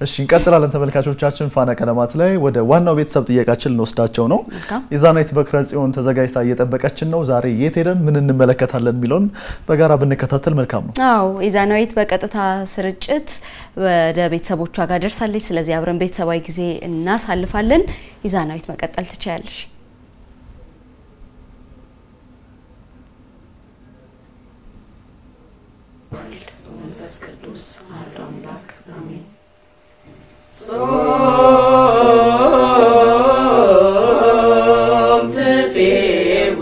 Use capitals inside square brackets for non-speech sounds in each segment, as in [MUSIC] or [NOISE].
እሺ እንቀጥላለን ተመልካቾቻችን። ፋና ቀለማት ላይ ወደ ዋናው ቤተሰብ ጥያቄያችን ልንወስዳቸው ነው። የዛናይት በክረ ጽዮን ተዘጋጅታ እየጠበቀችን ነው። ዛሬ የት ሄደን ምን እንመለከታለን የሚለውን በጋራ ብንከታተል መልካም ነው። አዎ የዛናዊት በቀጥታ ስርጭት ወደ ቤተሰቦቿ ጋር ደርሳለች። ስለዚህ አብረን ቤተሰባዊ ጊዜ እናሳልፋለን። የዛናዊት መቀጠል ትችላለሽ። ጾም ትፌውስ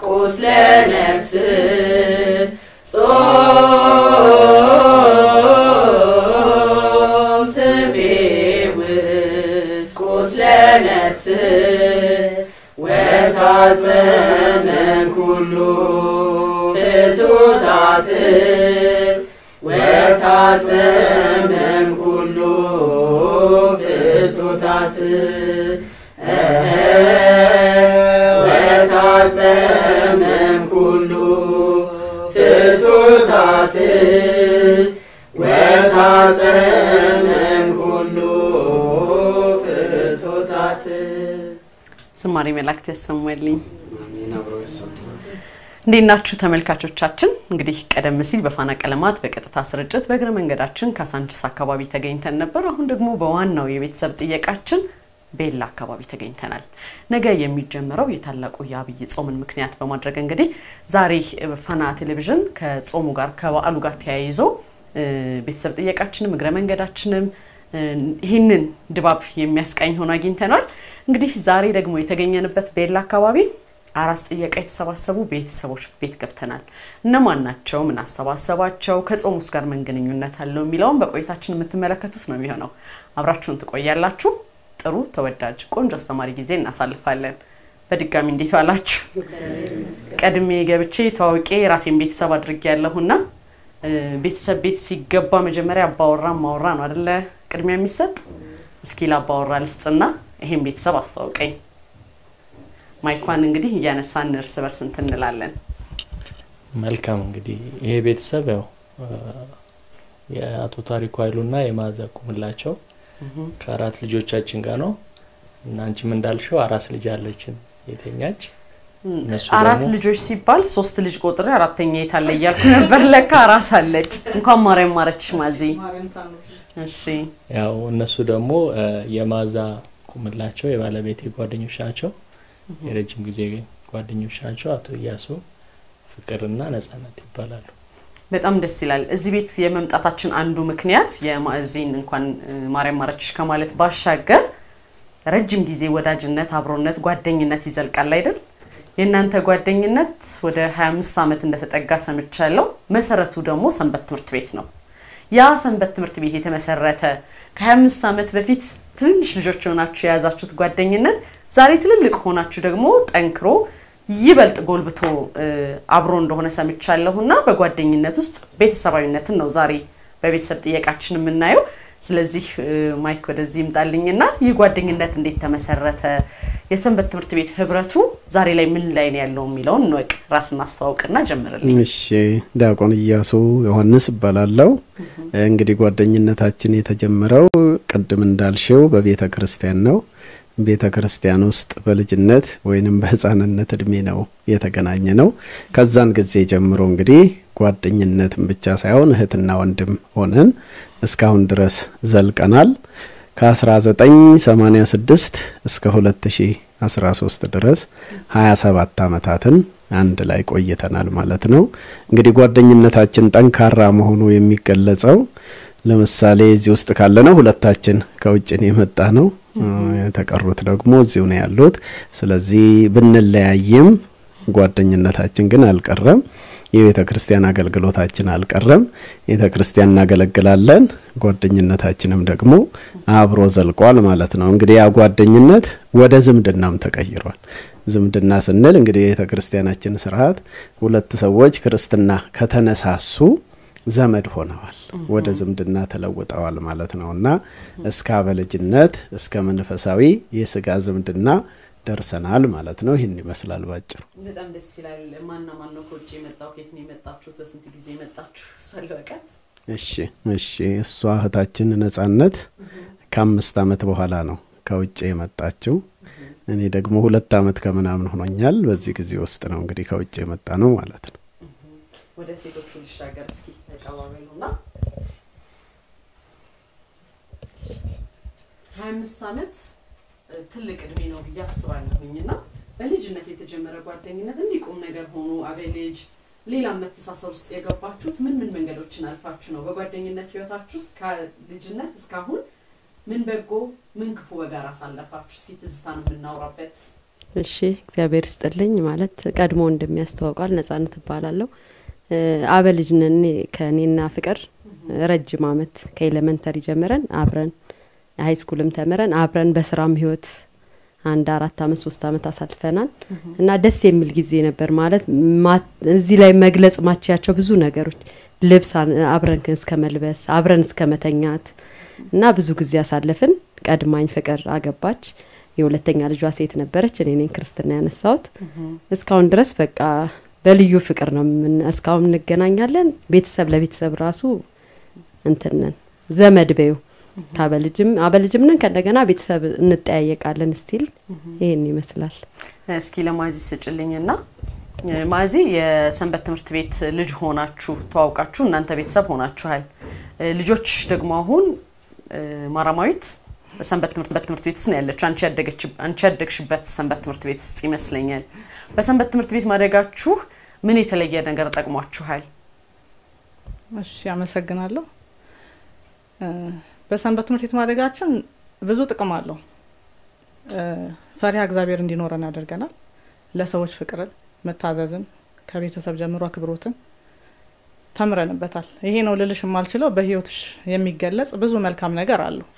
ቁስለ ነፍስ ጾም ወታጸመን ኩሉ ፍቱታት ዝማሬ መላእክት ያሰማልኝ። እንዴት ናችሁ ተመልካቾቻችን? እንግዲህ ቀደም ሲል በፋና ቀለማት በቀጥታ ስርጭት በእግረ መንገዳችን ካሳንችስ አካባቢ ተገኝተን ነበር። አሁን ደግሞ በዋናው የቤተሰብ ጥየቃችን ቤላ አካባቢ ተገኝተናል። ነገ የሚጀምረው የታላቁ የአብይ ጾምን ምክንያት በማድረግ እንግዲህ ዛሬ ፋና ቴሌቪዥን ከጾሙ ጋር ከበዓሉ ጋር ተያይዞ ቤተሰብ ጥየቃችንም እግረ መንገዳችንም ይህንን ድባብ የሚያስቃኝ ሆኖ አግኝተናል። እንግዲህ ዛሬ ደግሞ የተገኘንበት ቤላ አካባቢ አራስ ጥየቃ የተሰባሰቡ ቤተሰቦች ቤት ገብተናል። እነማን ናቸው? ምን አሰባሰባቸው? ከጾሙስ ጋር ምን ግንኙነት አለው የሚለውን በቆይታችን የምትመለከቱት ነው የሚሆነው። አብራችሁን ትቆያላችሁ። ጥሩ ተወዳጅ፣ ቆንጆ አስተማሪ ጊዜ እናሳልፋለን። በድጋሚ እንዴት ዋላችሁ? ቀድሜ ገብቼ ተዋውቄ ራሴን ቤተሰብ አድርጌ ያለሁና ቤተሰብ ቤት ሲገባ መጀመሪያ አባወራ ማወራ ነው አደለ ቅድሚያ የሚሰጥ። እስኪ ላባወራ ልስጥና ይሄን ቤተሰብ አስተዋውቀኝ። ማይኳን እንግዲህ እያነሳን እርስ በርስ እንትን እንላለን። መልካም እንግዲህ ይሄ ቤተሰብ ያው የአቶ ታሪኩ ኃይሉና የማዕዛ ቁምላቸው ከአራት ልጆቻችን ጋር ነው እና አንቺም እንዳልሽው አራስ ልጅ አለችን የተኛች አራት ልጆች ሲባል ሶስት ልጅ ቆጥሬ አራተኛ የታለ እያልኩ ነበር። ለካ አራስ አለች። እንኳን ማርያም ማረችሽ ማዚ። እሺ ያው እነሱ ደግሞ እ፣ የማዕዛ ቁምላቸው የባለቤቴ ጓደኞች ናቸው። የረጅም ጊዜ ጓደኞች ናቸው። አቶ እያሱ ፍቅርና ነጻነት ይባላሉ። በጣም ደስ ይላል። እዚህ ቤት የመምጣታችን አንዱ ምክንያት የማዕዚን እንኳን ማርያም ማረችሽ ከማለት ባሻገር ረጅም ጊዜ ወዳጅነት፣ አብሮነት፣ ጓደኝነት ይዘልቃል አይደል? የእናንተ ጓደኝነት ወደ 25 ዓመት እንደተጠጋ ሰምቻለሁ። መሰረቱ ደግሞ ሰንበት ትምህርት ቤት ነው። ያ ሰንበት ትምህርት ቤት የተመሰረተ ከ25 ዓመት በፊት ትንንሽ ልጆች ሆናችሁ የያዛችሁት ጓደኝነት ዛሬ ትልልቅ ሆናችሁ ደግሞ ጠንክሮ ይበልጥ ጎልብቶ አብሮ እንደሆነ ሰምቻለሁ እና በጓደኝነት ውስጥ ቤተሰባዊነትን ነው ዛሬ በቤተሰብ ጥየቃችን የምናየው። ስለዚህ ማይክ ወደዚህ ይምጣልኝና ይህ ጓደኝነት እንዴት ተመሰረተ፣ የሰንበት ትምህርት ቤት ህብረቱ ዛሬ ላይ ምን ላይ ነው ያለው የሚለውን እንወቅ። ራስን አስተዋውቅና ጀምርልኝ። እሺ ዲያቆን እያሱ ዮሐንስ እባላለሁ። እንግዲህ ጓደኝነታችን የተጀመረው ቅድም እንዳልሽው በቤተ ክርስቲያን ነው። ቤተ ክርስቲያን ውስጥ በልጅነት ወይንም በህፃንነት እድሜ ነው የተገናኘ ነው። ከዛን ጊዜ ጀምሮ እንግዲህ ጓደኝነትን ብቻ ሳይሆን እህትና ወንድም ሆነን እስካሁን ድረስ ዘልቀናል። ከ1986 እስከ 2013 ድረስ 27 ዓመታትን አንድ ላይ ቆይተናል ማለት ነው። እንግዲህ ጓደኝነታችን ጠንካራ መሆኑ የሚገለጸው ለምሳሌ እዚህ ውስጥ ካለነው ሁለታችን ከውጭን የመጣ ነው፣ የተቀሩት ደግሞ እዚሁ ነው ያሉት። ስለዚህ ብንለያይም ጓደኝነታችን ግን አልቀረም። የቤተ ክርስቲያን አገልግሎታችን አልቀረም። ቤተ ክርስቲያን እናገለግላለን፣ ጓደኝነታችንም ደግሞ አብሮ ዘልቋል ማለት ነው። እንግዲህ ያ ጓደኝነት ወደ ዝምድናም ተቀይሯል። ዝምድና ስንል እንግዲህ የቤተ ክርስቲያናችን ስርዓት ሁለት ሰዎች ክርስትና ከተነሳሱ ዘመድ ሆነዋል፣ ወደ ዝምድና ተለውጠዋል ማለት ነው እና እስከ አበልጅነት እስከ መንፈሳዊ የስጋ ዝምድና ደርሰናል ማለት ነው። ይህን ይመስላል ባጭሩ። በጣም ደስ ይላል። ማና ማን ነው ከውጭ የመጣው? ከየት ነው የመጣችሁት? በስንት ጊዜ የመጣችሁ? ሳለ ወቀት እሺ እሺ እሷ እህታችን ነጻነት ከአምስት አመት በኋላ ነው ከውጭ የመጣችው። እኔ ደግሞ ሁለት አመት ከምናምን ሆኖኛል። በዚህ ጊዜ ውስጥ ነው እንግዲህ ከውጭ የመጣ ነው ማለት ነው። ወደ ሴቶቹ ልሻገር እስኪ ተቀባበሉና ሀያ አምስት አመት ትልቅ እድሜ ነው ብዬ አስባለሁኝ እና በልጅነት የተጀመረ ጓደኝነት እንዲህ ቁም ነገር ሆኖ አበልጅ ሌላም መተሳሰብ ውስጥ የገባችሁት ምን ምን መንገዶችን አልፋችሁ ነው? በጓደኝነት ህይወታችሁ ውስጥ ከልጅነት እስካሁን ምን በጎ ምን ክፉ በጋራ አሳለፋችሁ? እስኪ ትዝታ ነው የምናውራበት። እሺ እግዚአብሔር ይስጥልኝ። ማለት ቀድሞ እንደሚያስተዋውቃል ነጻነት እባላለሁ። አበልጅ ነን ከእኔና ፍቅር ረጅም አመት ከ elementary ጀምረን አብረን high school ም ተምረን አብረን በስራም ህይወት አንድ አራት አመት ሶስት አመት አሳልፈናል እና ደስ የሚል ጊዜ ነበር። ማለት እዚህ ላይ መግለጽ የማልችላቸው ብዙ ነገሮች ልብስ አብረን እስከ መልበስ አብረን እስከ መተኛት እና ብዙ ጊዜ አሳለፍን። ቀድማን ፍቅር አገባች። የሁለተኛ ልጇ ሴት ነበረች። እኔ ነኝ ክርስትና ያነሳሁት። እስካሁን ድረስ በቃ በልዩ ፍቅር ነው እስካሁን እንገናኛለን። ቤተሰብ ለቤተሰብ ራሱ እንትንን ዘመድ በይው ከአበልጅም አበልጅም ነን ከእንደገና ቤተሰብ እንጠያየቃለን። still ይሄን ይመስላል። እስኪ ለማዚ ስጭልኝና ማዚ የሰንበት ትምህርት ቤት ልጅ ሆናችሁ ተዋውቃችሁ እናንተ ቤተሰብ ሆናችኋል። ልጆች ደግሞ አሁን ማራማዊት ሰንበት ትምህርት ትምህርት ቤት ውስጥ ነው ያለችው። አንቺ ያደገች አንቺ ያደግሽበት ሰንበት ትምህርት ቤት ውስጥ ይመስለኛል። በሰንበት ትምህርት ቤት ማደጋችሁ ምን የተለየ ነገር ጠቅሟችኋል? እሺ አመሰግናለሁ። በሰንበት ትምህርት ቤት ማደጋችን ብዙ ጥቅም አለው። ፈሪሃ እግዚአብሔር እንዲኖረን ያደርገናል። ለሰዎች ፍቅርን፣ መታዘዝን ከቤተሰብ ጀምሮ አክብሮትን ተምረንበታል። ይሄ ነው ልልሽ የማልችለው በህይወትሽ የሚገለጽ ብዙ መልካም ነገር አለው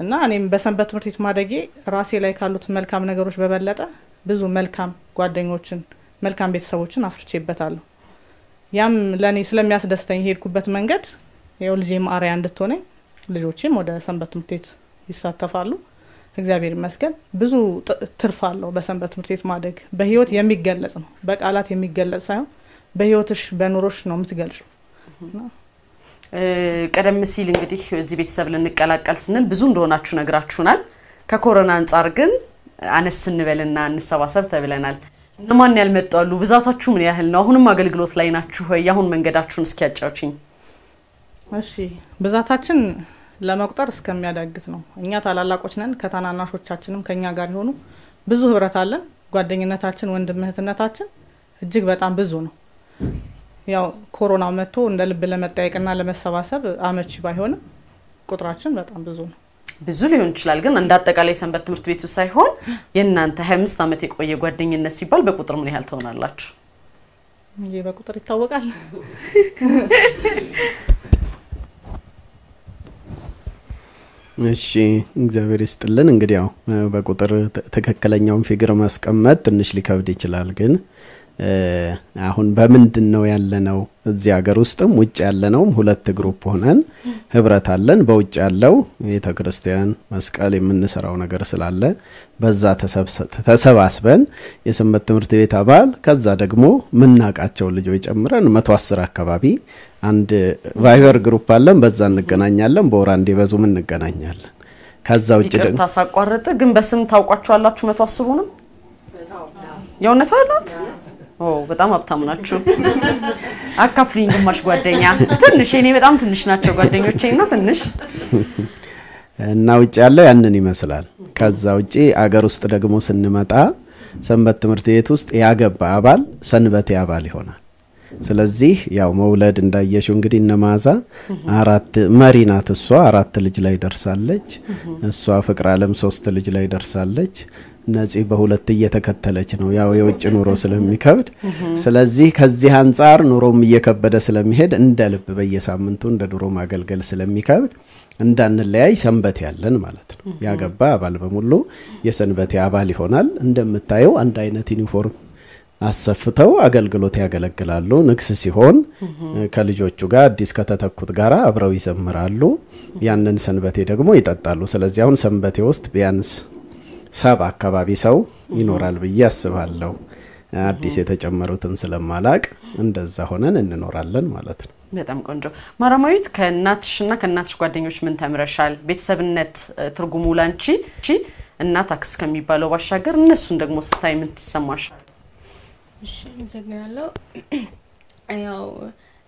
እና እኔም በሰንበት ትምህርት ቤት ማደጌ ራሴ ላይ ካሉት መልካም ነገሮች በበለጠ ብዙ መልካም ጓደኞችን፣ መልካም ቤተሰቦችን አፍርቼበታለሁ። ያም ለእኔ ስለሚያስደስተኝ የሄድኩበት መንገድ ያው ልጄም አርአያ እንድትሆነኝ ልጆቼም ወደ ሰንበት ትምህርት ቤት ይሳተፋሉ። እግዚአብሔር ይመስገን ብዙ ትርፍ አለው በሰንበት ትምህርት ቤት ማደግ። በህይወት የሚገለጽ ነው፣ በቃላት የሚገለጽ ሳይሆን በህይወትሽ በኑሮሽ ነው የምትገልጹ። ቀደም ሲል እንግዲህ እዚህ ቤተሰብ ልንቀላቀል ስንል ብዙ እንደሆናችሁ ነግራችሁናል። ከኮሮና አንጻር ግን አነስ እንበልና እንሰባሰብ ተብለናል። እነማን ያልመጡ አሉ? ብዛታችሁ ምን ያህል ነው? አሁንም አገልግሎት ላይ ናችሁ ወይ? የአሁን መንገዳችሁን እስኪ ያጫውችኝ። እሺ ብዛታችን ለመቁጠር እስከሚያዳግት ነው። እኛ ታላላቆች ነን። ከታናናሾቻችንም ከኛ ጋር የሆኑ ብዙ ህብረት አለን። ጓደኝነታችን፣ ወንድም እህትነታችን እጅግ በጣም ብዙ ነው። ያው ኮሮና መጥቶ እንደ ልብ ለመጠየቅና ለመሰባሰብ አመቺ ባይሆንም ቁጥራችን በጣም ብዙ ነው። ብዙ ሊሆን ይችላል፣ ግን እንደ አጠቃላይ ሰንበት ትምህርት ቤቱ ሳይሆን የእናንተ ሀያ አምስት ዓመት የቆየ ጓደኝነት ሲባል በቁጥር ምን ያህል ትሆናላችሁ? ይህ በቁጥር ይታወቃል። እሺ እግዚአብሔር ይስጥልን። እንግዲህ ያው በቁጥር ትክክለኛውን ፊግር ማስቀመጥ ትንሽ ሊከብድ ይችላል። ግን አሁን በምንድን ነው ያለነው? እዚህ ሀገር ውስጥም ውጭ ያለነውም ሁለት group ሆነን ህብረት አለን። በውጭ ያለው ቤተ ክርስቲያን መስቀል የምንሰራው ነገር ስላለ በዛ ተሰባስበን የሰንበት ትምህርት ቤት አባል ከዛ ደግሞ ምናቃቸው ልጆች ጨምረን መቶ አስር አካባቢ አንድ Viber group አለን። በዛ እንገናኛለን። በወር አንዴ በ Zoom እንገናኛለን። ከዛ ውጭ ደግሞ ይቅርታ ሳቋርጥ፣ ግን በስም ታውቋችኋላችሁ? መቶ አስሩንም የእውነት አላት? በጣም ሀብታም ናችሁ። አካፍልኝ ግማሽ ጓደኛ። ትንሽ እኔ በጣም ትንሽ ናቸው ጓደኞቼ እና ትንሽ እና ውጭ ያለው ያንን ይመስላል። ከዛ ውጪ አገር ውስጥ ደግሞ ስንመጣ ሰንበት ትምህርት ቤት ውስጥ ያገባ አባል ሰንበቴ አባል ይሆናል። ስለዚህ ያው መውለድ እንዳየሽው እንግዲህ እነማዛ አራት መሪ ናት። እሷ አራት ልጅ ላይ ደርሳለች። እሷ ፍቅር አለም ሶስት ልጅ ላይ ደርሳለች። ነፂ በሁለት እየተከተለች ነው፣ ያው የውጭ ኑሮ ስለሚከብድ። ስለዚህ ከዚህ አንጻር ኑሮም እየከበደ ስለሚሄድ እንደ ልብ በየሳምንቱ እንደ ድሮ ማገልገል ስለሚከብድ እንዳንለያይ ሰንበቴ ያለን ማለት ነው። ያገባ አባል በሙሉ የሰንበቴ አባል ይሆናል። እንደምታየው አንድ አይነት ዩኒፎርም አሰፍተው አገልግሎት ያገለግላሉ። ንግስ ሲሆን ከልጆቹ ጋር አዲስ ከተተኩት ጋር አብረው ይዘምራሉ። ያንን ሰንበቴ ደግሞ ይጠጣሉ። ስለዚህ አሁን ሰንበቴ ውስጥ ቢያንስ ሰባ አካባቢ ሰው ይኖራል ብዬ አስባለሁ። አዲስ የተጨመሩትን ስለማላውቅ እንደዛ ሆነን እንኖራለን ማለት ነው። በጣም ቆንጆ ማራማዊት፣ ከእናትሽና ከእናትሽ ጓደኞች ምን ተምረሻል? ቤተሰብነት ትርጉሙ ላንቺ እናት አክስት ከሚባለው ባሻገር እነሱን ደግሞ ስታይ ምን ይሰማሻል? እሺ አመሰግናለሁ። ያው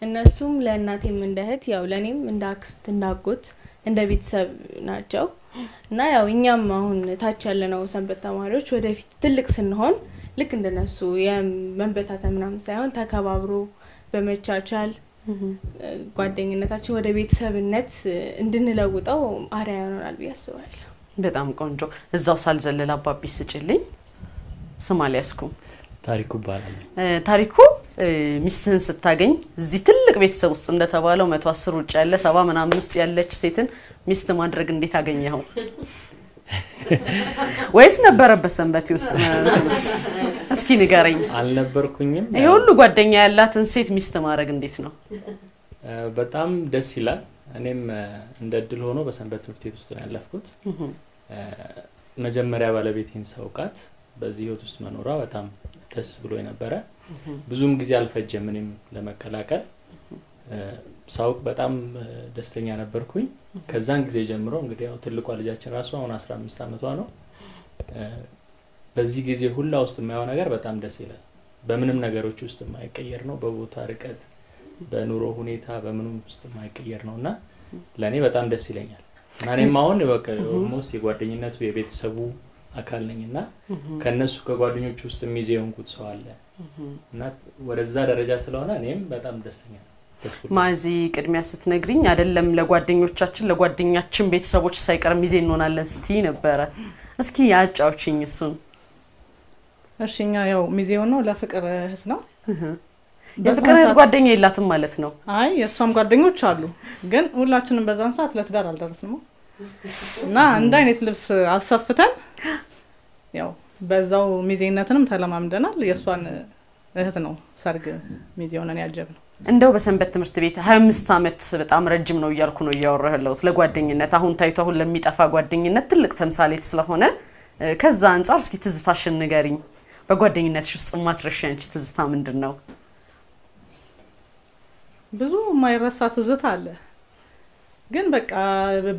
እነሱም ለእናቴም እንደ እህት ያው ለእኔም እንደ አክስት እንዳጎት እንደ ቤተሰብ ናቸው እና ያው እኛም አሁን ታች ያለነው ሰንበት ተማሪዎች ወደፊት ትልቅ ስንሆን ልክ እንደነሱ የመንበታተን ምናምን ሳይሆን ተከባብሮ በመቻቻል ጓደኝነታችን ወደ ቤተሰብነት እንድንለውጠው አርአያ ይሆናል ብዬ አስባለሁ። በጣም ቆንጆ። እዛው ሳልዘለል አባቢ ስጭልኝ። ስም አልያዝኩም። ታሪኩ ይባላል። ታሪኩ ሚስትህን ስታገኝ እዚህ ትልቅ ቤተሰብ ውስጥ እንደተባለው መቶ አስር ውጭ ያለ ሰባ ምናምን ውስጥ ያለች ሴትን ሚስት ማድረግ እንዴት አገኘኸው? ወይስ ነበረበት ሰንበቴ ውስጥ ውስጥ? እስኪ ንገረኝ። አልነበርኩኝም። ይሄ ሁሉ ጓደኛ ያላትን ሴት ሚስት ማድረግ እንዴት ነው? በጣም ደስ ይላል። እኔም እንደ እድል ሆኖ በሰንበት ትምህርት ቤት ውስጥ ነው ያለፍኩት። መጀመሪያ ባለቤቴን ሳውቃት በዚህ ህይወት ውስጥ መኖሯ በጣም ደስ ብሎ የነበረ ብዙም ጊዜ አልፈጀም እኔም ለመቀላቀል ሳውቅ በጣም ደስተኛ ነበርኩኝ። ከዛን ጊዜ ጀምሮ እንግዲህ ያው ትልቋ ልጃችን ራሱ አሁን አስራ አምስት አመቷ ነው። በዚህ ጊዜ ሁላ ውስጥ የማየው ነገር በጣም ደስ ይላል። በምንም ነገሮች ውስጥ የማይቀየር ነው። በቦታ ርቀት፣ በኑሮ ሁኔታ በምንም ውስጥ የማይቀየር ነው እና ለእኔ በጣም ደስ ይለኛል እና እኔም አሁን በቃ almost የጓደኝነቱ የቤተሰቡ አካል ነኝ እና ከእነሱ ከጓደኞች ውስጥ ሚዜ የሆንኩት ሰው አለ እና ወደዛ ደረጃ ስለሆነ እኔም በጣም ደስተኛ ብሎኛል። ማዚ ቅድሚያ ስትነግሪኝ አይደለም ለጓደኞቻችን ለጓደኛችን ቤተሰቦች ሳይቀር ሚዜ እንሆናለን ስትይ ነበረ። እስኪ አጫውችኝ እሱን። እሺ እኛ ያው ሚዜው ነው ለፍቅር እህት ነው። የፍቅር እህት ጓደኛ የላትም ማለት ነው። አይ የእሷም ጓደኞች አሉ፣ ግን ሁላችንም በዛን ሰዓት ለትዳር አልደረስንም እና አንድ አይነት ልብስ አሰፍተን ያው በዛው ሚዜነትንም ተለማምደናል። የእሷን እህት ነው ሰርግ ሚዜ ሆነን ያጀብ ነው። እንደው በሰንበት ትምህርት ቤት 25 ዓመት በጣም ረጅም ነው እያልኩ ነው እያወራሁ ያለሁት ለጓደኝነት አሁን ታይቶ አሁን ለሚጠፋ ጓደኝነት ትልቅ ተምሳሌት ስለሆነ ከዛ አንጻር እስኪ ትዝታሽን ንገሪኝ። በጓደኝነትሽ ውስጥ ማትረሻ አንቺ ትዝታ ምንድን ነው? ብዙ የማይረሳ ትዝታ አለ። ግን በቃ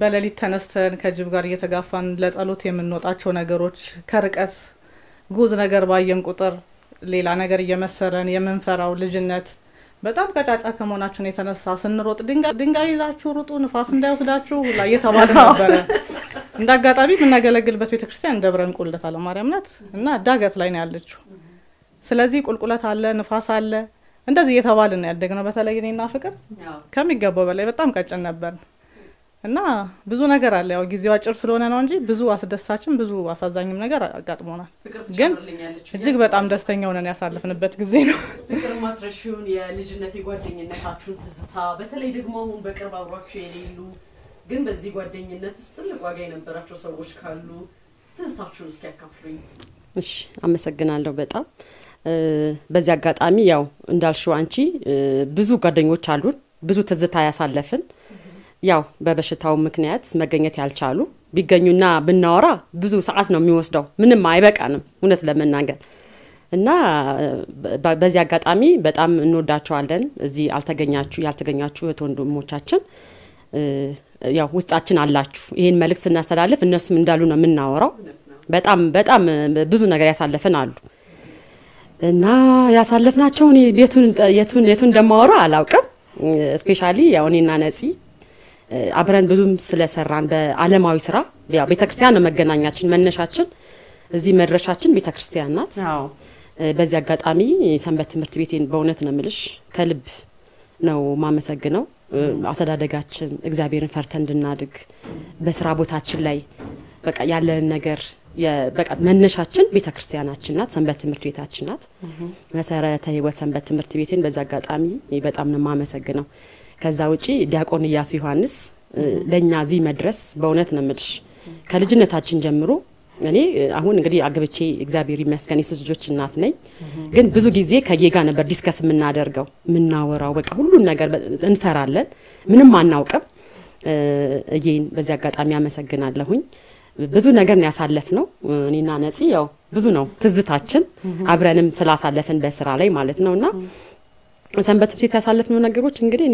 በሌሊት ተነስተን ከጅብ ጋር እየተጋፋን ለጸሎት የምንወጣቸው ነገሮች ከርቀት ጉዝ ነገር ባየን ቁጥር ሌላ ነገር እየመሰለን የምንፈራው ልጅነት በጣም ቀጫጫ ከመሆናችን የተነሳ ስንሮጥ ድንጋይ ድንጋይ ይዛችሁ ሩጡ ንፋስ እንዳይወስዳችሁ ሁላ እየተባለ ነበረ። እንደ አጋጣሚ የምናገለግልበት ቤተክርስቲያን ደብረ እንቁልለት አለማርያም ናት እና ዳገት ላይ ነው ያለችው። ስለዚህ ቁልቁለት አለ፣ ንፋስ አለ። እንደዚህ እየተባልን ነው ያደግነው። በተለይ እኔና ፍቅር ከሚገባው በላይ በጣም ቀጭን ነበር እና ብዙ ነገር አለ። ያው ጊዜው አጭር ስለሆነ ነው እንጂ ብዙ አስደሳችም ብዙ አሳዛኝም ነገር አጋጥሞናል። ግን እጅግ በጣም ደስተኛ ሆነን ያሳለፍንበት ጊዜ ነው። ፍቅር ማትረሺውን የልጅነት የጓደኝነታችሁን ትዝታ በተለይ ደግሞ አሁን በቅርብ አብሯችሁ የሌሉ ግን በዚህ ጓደኝነት ውስጥ ትልቅ ዋጋ የነበራቸው ሰዎች ካሉ ትዝታችሁን እስኪ ያካፍሉኝ። እሺ አመሰግናለሁ በጣም በዚህ አጋጣሚ ያው እንዳልሽው አንቺ ብዙ ጓደኞች አሉን ብዙ ትዝታ ያሳለፍን ያው በበሽታው ምክንያት መገኘት ያልቻሉ ቢገኙና ብናወራ ብዙ ሰዓት ነው የሚወስደው። ምንም አይበቃንም እውነት ለመናገር። እና በዚህ አጋጣሚ በጣም እንወዳቸዋለን እዚህ አልተገኛችሁ ያልተገኛችሁ እህት ወንድሞቻችን። ያው ውስጣችን አላችሁ። ይህን መልእክት ስናስተላልፍ እነሱም እንዳሉ ነው የምናወራው። በጣም በጣም ብዙ ነገር ያሳለፍን አሉ። እና ያሳለፍናቸው እኔ ቤቱን የቱን እንደማወራ አላውቅም። ስፔሻሊ ያው እኔና ነፂ አብረን ብዙም ስለሰራን በአለማዊ ስራ ያው ቤተክርስቲያን ነው መገናኛችን፣ መነሻችን እዚህ መድረሻችን ቤተክርስቲያን ናት። በዚህ አጋጣሚ ሰንበት ትምህርት ቤቴን በእውነት ነው ምልሽ ከልብ ነው ማመሰግነው። አስተዳደጋችን እግዚአብሔርን ፈርተን እንድናድግ በስራ ቦታችን ላይ በቃ ያለን ነገር በቃ መነሻችን ቤተ ክርስቲያናችን ናት፣ ሰንበት ትምህርት ቤታችን ናት። መሰረተ ሕይወት ሰንበት ትምህርት ቤቴን በዚህ አጋጣሚ በጣም ነው የማመሰግነው። ከዛ ውጪ ዲያቆን እያሱ ዮሐንስ ለእኛ እዚህ መድረስ በእውነት ነው የምልሽ ከልጅነታችን ጀምሮ እኔ አሁን እንግዲህ አግብቼ እግዚአብሔር ይመስገን የሶስት ልጆች እናት ነኝ። ግን ብዙ ጊዜ ከእየጋ ነበር discuss የምናደርገው የምናወራው፣ በቃ ሁሉን ነገር እንፈራለን፣ ምንም አናውቅም። እየን በዚህ አጋጣሚ አመሰግናለሁኝ። ብዙ ነገር ነው ያሳለፍነው። እኔና ነፂ ያው ብዙ ነው ትዝታችን አብረንም ስላሳለፍን በስራ ላይ ማለት ነው እና ሰንበት ትምህርት ቤት ያሳለፍነው ነገሮች እንግዲህ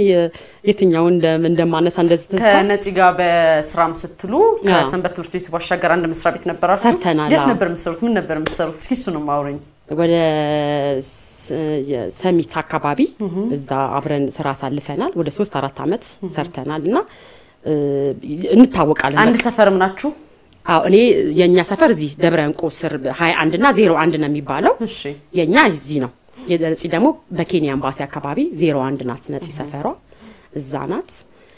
የትኛው እንደማነሳ እንደዚህ ተስፋ ከነፂ ጋር በስራም ስትሉ ከሰንበት ትምህርት ቤት ባሻገር አንድ መስሪያ ቤት ነበራችሁ። ሰርተናል። የት ነበር የምትሰሩት? ምን ነበር የምትሰሩት? እስኪ እሱንም አውሪኝ። ወደ የሰሚት አካባቢ እዛ አብረን ስራ አሳልፈናል። ወደ ሶስት አራት አመት ሰርተናል እና እንታወቃለን። አንድ ሰፈርም ናችሁ? አዎ እኔ የእኛ ሰፈር እዚህ ደብረ እንቁ ስር ሀያ አንድ እና ዜሮ አንድ ነው የሚባለው። የእኛ እዚህ ነው። የነፂ ደግሞ በኬንያ ኤምባሲ አካባቢ ዜሮ አንድ ናት ነፂ ሰፈሯ እዛ ናት።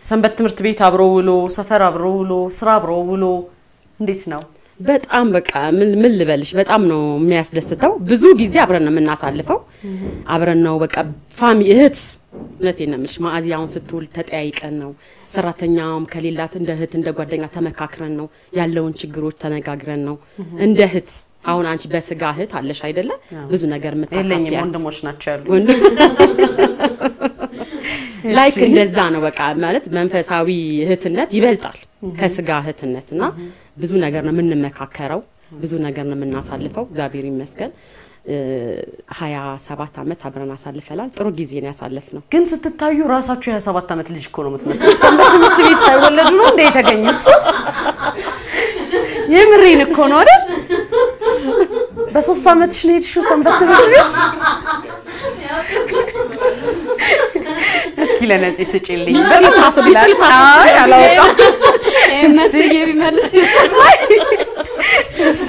ሰንበት ትምህርት ቤት አብሮ ውሎ፣ ሰፈር አብሮ ውሎ፣ ስራ አብሮ ውሎ እንዴት ነው? በጣም በቃ ምን ልበልሽ በጣም ነው የሚያስደስተው። ብዙ ጊዜ አብረን ነው የምናሳልፈው። አብረን ነው በቃ ፋሚ እህት እውነቴን ነው የምልሽ። ማዕዚ አሁን ስትውል ተጠያይቀን ነው። ሰራተኛውም ከሌላት እንደ እህት እንደ ጓደኛ ተመካክረን ነው ያለውን ችግሮች ተነጋግረን ነው እንደ እህት። አሁን አንቺ በስጋ እህት አለሽ አይደለ? ብዙ ነገር የለኝም፣ የምታካፊያት ወንድሞች ናቸው ያሉ። like እንደዛ ነው በቃ ማለት መንፈሳዊ እህትነት ይበልጣል ከስጋ እህትነት እና ብዙ ነገር ነው የምንመካከረው፣ ብዙ ነገር ነው የምናሳልፈው። እግዚአብሔር ይመስገን ሀያ ሰባት አመት አብረን አሳልፈናል። ጥሩ ጊዜ ነው ያሳለፍነው። ግን ስትታዩ ራሳችሁ የ27 ዓመት ልጅ እኮ ነው የምትመስሉት። ሰንበት ትምህርት ቤት ሳይወለዱ ነው እንደ የተገኙት። የምሬን እኮ ነው አይደል? በሶስት አመትሽ ነው የሄድሽው ሰንበት ትምህርት ቤት? እስኪ ቢመልስ እሺ።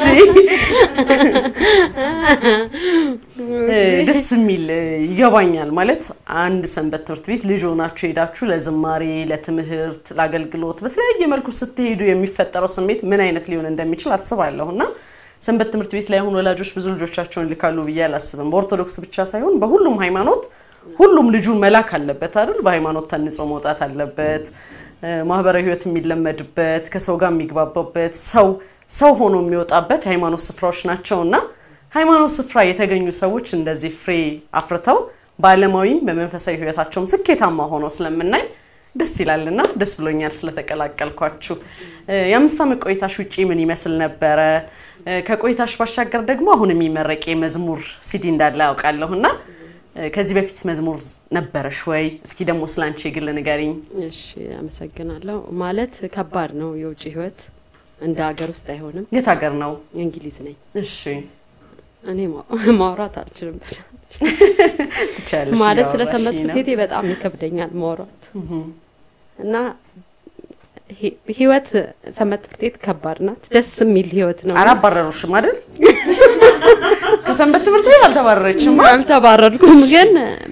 ደስ የሚል ይገባኛል። ማለት አንድ ሰንበት ትምህርት ቤት ልጅ ሆናችሁ ሄዳችሁ ለዝማሬ፣ ለትምህርት፣ ለአገልግሎት በተለያየ መልኩ ስትሄዱ የሚፈጠረው ስሜት ምን አይነት ሊሆን እንደሚችል አስባለሁ እና ሰንበት ትምህርት ቤት ላይ አሁን ወላጆች ብዙ ልጆቻቸውን ልካሉ ብዬ አላስብም። በኦርቶዶክስ ብቻ ሳይሆን በሁሉም ሃይማኖት ሁሉም ልጁን መላክ አለበት አይደል? በሃይማኖት ተንጾ መውጣት አለበት። ማህበራዊ ህይወት የሚለመድበት ከሰው ጋር የሚግባባበት ሰው ሰው ሆኖ የሚወጣበት የሃይማኖት ስፍራዎች ናቸው እና ሃይማኖት ስፍራ የተገኙ ሰዎች እንደዚህ ፍሬ አፍርተው በዓለማዊም በመንፈሳዊ ህይወታቸውም ስኬታማ ሆነው ስለምናይ ደስ ይላልና ደስ ብሎኛል ስለተቀላቀልኳችሁ። የአምስት ዓመት ቆይታሽ ውጪ ምን ይመስል ነበረ? ከቆይታሽ ባሻገር ደግሞ አሁን የሚመረቅ የመዝሙር ሲዲ እንዳለ ያውቃለሁ እና ከዚህ በፊት መዝሙር ነበረሽ ወይ? እስኪ ደግሞ ስለ አንቺ የግል ንገሪኝ። እሺ አመሰግናለሁ። ማለት ከባድ ነው የውጭ ህይወት እንደ ሀገር ውስጥ አይሆንም። የት ሀገር ነው? እንግሊዝ ነኝ። እሺ እኔ ማውራት አልችልም ማለት ስለ ሰንበት ትምህርት ቤቴ በጣም ይከብደኛል ማውራት እና ህይወት ሰንበት ትምህርት ቤት ከባድ ናት። ደስ የሚል ህይወት ነው። አላባረሩሽም አይደል? [LAUGHS] ከሰንበት ትምህርት ቤት አልተባረረችም። አልተባረርኩም፣ ግን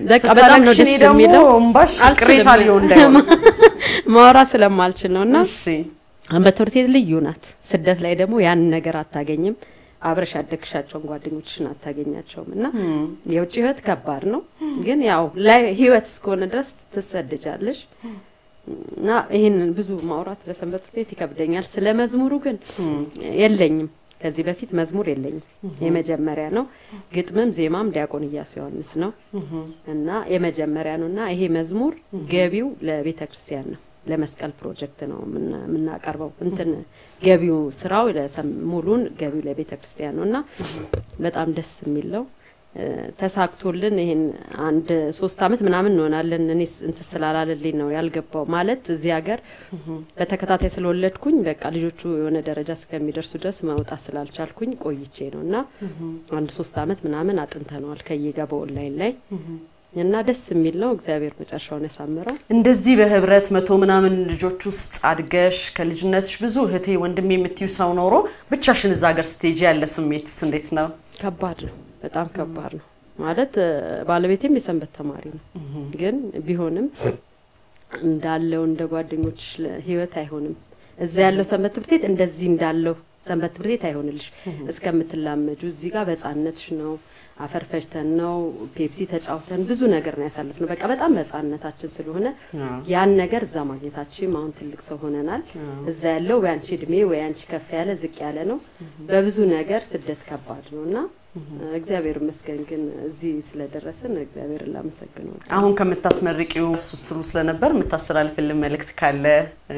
በቃ በጣም ነው ደስ የሚለው። እምባሽ ቅሬታ ሊሆን እንዳይሆን። [LAUGHS] ማውራት ስለማልችል ነው እና ሰንበት ትምህርት ቤት ልዩ ናት። ስደት ላይ ደግሞ ያንን ነገር አታገኝም። አብረሽ ያደግሻቸውን ጓደኞችሽን አታገኛቸውም እና የውጭ ህይወት ከባድ ነው። ግን ያው ላይ ህይወት እስከሆነ ድረስ ትሰደጃለሽ እና ይህንን ብዙ ማውራት ለሰንበት ቤት ይከብደኛል። ስለ መዝሙሩ ግን የለኝም። ከዚህ በፊት መዝሙር የለኝም። የመጀመሪያ ነው። ግጥምም ዜማም ዲያቆን እያሱ ዮሐንስ ነው እና የመጀመሪያ ነው እና ይሄ መዝሙር ገቢው ለቤተ ክርስቲያን ነው ለመስቀል ፕሮጀክት ነው የምና- የምናቀርበው። እንትን ገቢው ስራው ሙሉን ገቢው ለቤተ ክርስቲያን ነው እና በጣም ደስ እ፣ ተሳክቶልን ይሄን አንድ ሶስት አመት ምናምን እንሆናለን። እኔ እንትን ስላላለልኝ ነው ያልገባው ማለት እዚህ ሀገር በተከታታይ ስለወለድኩኝ በቃ ልጆቹ የሆነ ደረጃ እስከሚደርሱ ድረስ መውጣት ስላልቻልኩኝ ቆይቼ ነው እና አንድ ሶስት አመት ምናምን አጥንተነዋል ከየጋ በኦንላይን ላይ እና ደስ የሚል ነው። እግዚአብሔር መጨረሻውን ያሳምረው። እንደዚህ በህብረት መቶ ምናምን ልጆች ውስጥ አድገሽ ከልጅነትሽ ብዙ እህቴ ወንድሜ የምትይው ሰው ኖሮ ብቻሽን እዛ ሀገር ስትሄጂ ያለ ስሜትስ እንዴት ነው? ከባድ ነው፣ በጣም ከባድ ነው ማለት ባለቤቴም የሰንበት ተማሪ ነው። ግን ቢሆንም እንዳለው እንደ ጓደኞች ህይወት አይሆንም። እዛ ያለው ሰንበት ትምህርት ቤት እንደዚህ እንዳለው ሰንበት ትምህርት ቤት አይሆንልሽ እስከምትላመጁ። እዚህ ጋር በህጻነትሽ ነው አፈር ፈጭተን ነው ፔፕሲ ተጫውተን ብዙ ነገር ነው ያሳለፍነው። በቃ በጣም በህጻነታችን ስለሆነ ያን ነገር እዛ ማግኘታችን አሁን ትልቅ ሰው ሆነናል። እዛ ያለው ወይ አንቺ እድሜ ወይ አንቺ ከፍ ያለ ዝቅ ያለ ነው። በብዙ ነገር ስደት ከባድ ነው እና እግዚአብሔር ይመስገን ግን እዚህ ስለደረስን እግዚአብሔርን ላመሰግነው አሁን ከምታስመርቂው ስትሉ ስለነበር የምታስተላልፍልን መልእክት ካለ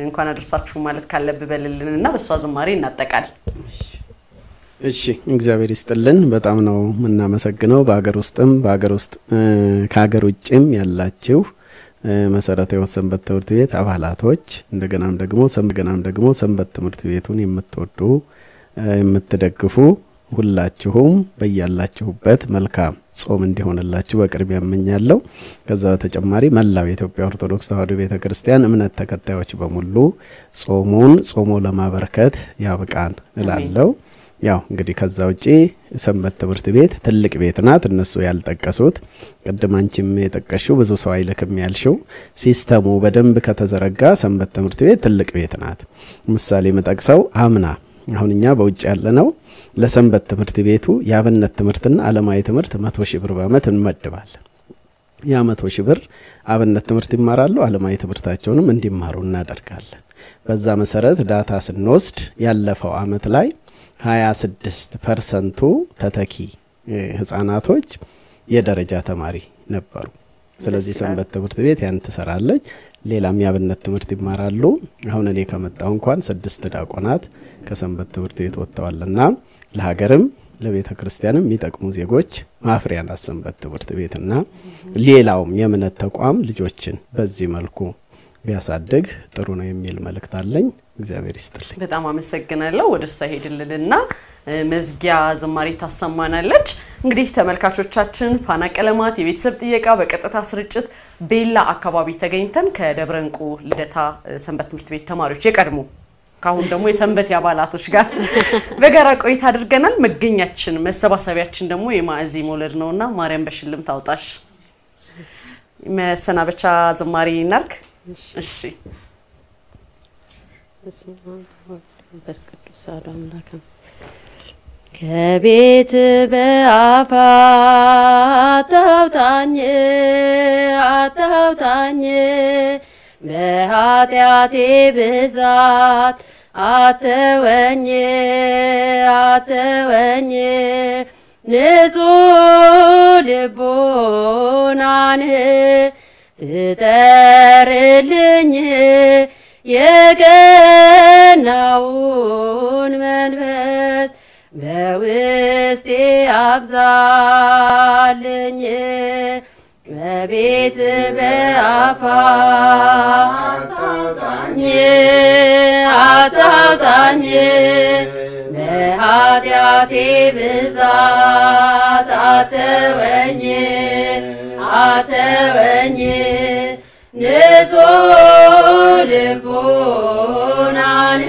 እንኳን አደርሳችሁ ማለት ካለ ብበልልን እና በእሷ ዝማሬ እናጠቃል። እሺ እግዚአብሔር ይስጥልን። በጣም ነው የምናመሰግነው። በሀገር ውስጥም በሀገር ውስጥ ከሀገር ውጭም ያላችሁ መሰረተ ሕይወት ሰንበት ትምህርት ቤት አባላቶች እንደገናም ደግሞ እንደገናም ደግሞ ሰንበት ትምህርት ቤቱን የምትወዱ የምትደግፉ ሁላችሁም በያላችሁበት መልካም ጾም እንዲሆንላችሁ በቅድሚያ እመኛለሁ። ከዛ በተጨማሪ መላው የኢትዮጵያ ኦርቶዶክስ ተዋሕዶ ቤተ ክርስቲያን እምነት ተከታዮች በሙሉ ጾሙን ጾመን ለማበርከት ያብቃን እላለሁ። ያው እንግዲህ ከዛ ውጪ ሰንበት ትምህርት ቤት ትልቅ ቤት ናት። እነሱ ያልጠቀሱት ቅድም አንቺም የጠቀሽው ብዙ ሰው አይለቅም ያልሽው system ኡ በደንብ ከተዘረጋ ሰንበት ትምህርት ቤት ትልቅ ቤት ናት። ምሳሌ የምጠቅሰው አምና አሁን እኛ በውጭ ያለነው ለሰንበት ትምህርት ቤቱ የአብነት ትምህርትና ዓለማዊ ትምህርት መቶ ሺህ ብር በአመት እንመድባለን። ያ መቶ ሺህ ብር አብነት ትምህርት ይማራሉ፣ ዓለማዊ ትምህርታቸውንም እንዲማሩ እናደርጋለን። በዛ መሰረት data ስንወስድ ያለፈው አመት ላይ 26 percent ኡ ተተኪ ህጻናቶች የደረጃ ተማሪ ነበሩ። ስለዚህ ሰንበት ትምህርት ቤት ያን ትሰራለች። ሌላም የአብነት ትምህርት ይማራሉ። አሁን እኔ ከመጣሁ እንኳን ስድስት ዲያቆናት ከሰንበት ትምህርት ቤት ወጥተዋልና ለሀገርም ለቤተ ክርስቲያንም የሚጠቅሙ ዜጎች ማፍሪያ ናት ሰንበት ትምህርት ቤትና ሌላውም የእምነት ተቋም ልጆችን በዚህ መልኩ ቢያሳድግ ጥሩ ነው የሚል መልእክት አለኝ። እግዚአብሔር ይስጥልኝ። በጣም አመሰግናለሁ። ወደ እሷ ሄድልልና መዝጊያ ዝማሬ ታሰማናለች። እንግዲህ ተመልካቾቻችን ፋና ቀለማት የቤተሰብ ጥየቃ በቀጥታ ስርጭት ቤላ አካባቢ ተገኝተን ከደብረ እንቁ ልደታ ሰንበት ትምህርት ቤት ተማሪዎች የቀድሞ ከአሁን ደግሞ የሰንበት የአባላቶች ጋር [LAUGHS] በጋራ ቆይታ አድርገናል። መገኛችን መሰባሰቢያችን ደግሞ የማዕዚ መውለድ ነውና ማርያም በሽልም ታውጣሽ። መሰናበቻ ዝማሬ እናርግ። እሺ አሐዱ አምላክ ከቤት በአፋ አታውጣኝ አታውጣኝ በኃጢአቴ ብዛት አተወኝ አተወኝ ንጹሕ ልቦናን ፍጠርልኝ የቀናውን መንፈስ በውስጤ አብዛልኝ በቤት በአፋ አታውጣኝ በኃጢአቴ ብዛት አተወኝ አተወኝ ንጹሕ ልቦናን